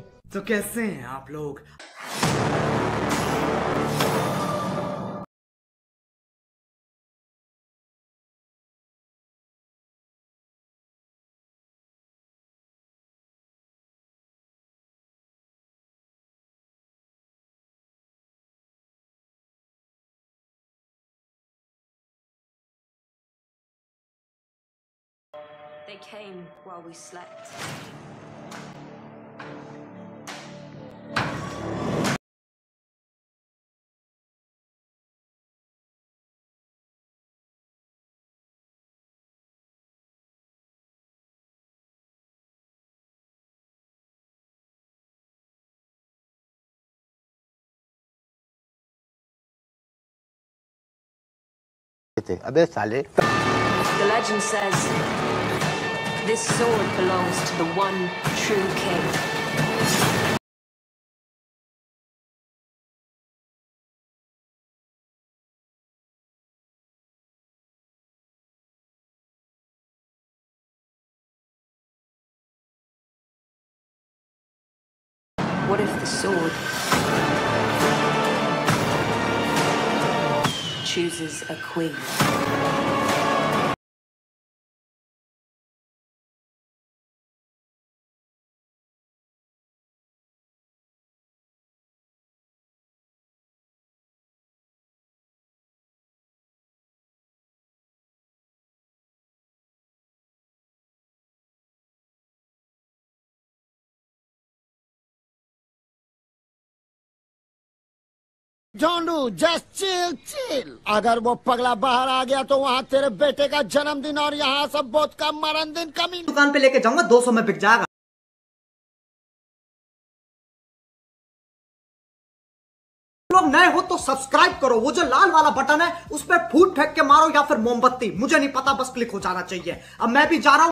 तो कैसे हैं आप लोग They came while we slept. थे अबे साले The legend says this sword belongs to the one true king. What if the sword chooses a queen? जोंडू जस्ट चिल चिल अगर वो पगला बाहर आ गया तो वहाँ तेरे बेटे का जन्मदिन और यहाँ सब बहुत का मरण दिन कमी। दुकान पे लेके जाऊँगा 200 में बिक जाएगा। लोग नए हो तो सब्सक्राइब करो। वो जो लाल वाला बटन है, उस पर फूट फेंक के मारो या फिर मोमबत्ती। मुझे नहीं पता, बस क्लिक हो जाना चाहिए। अब मैं भी जा रहा हूँ।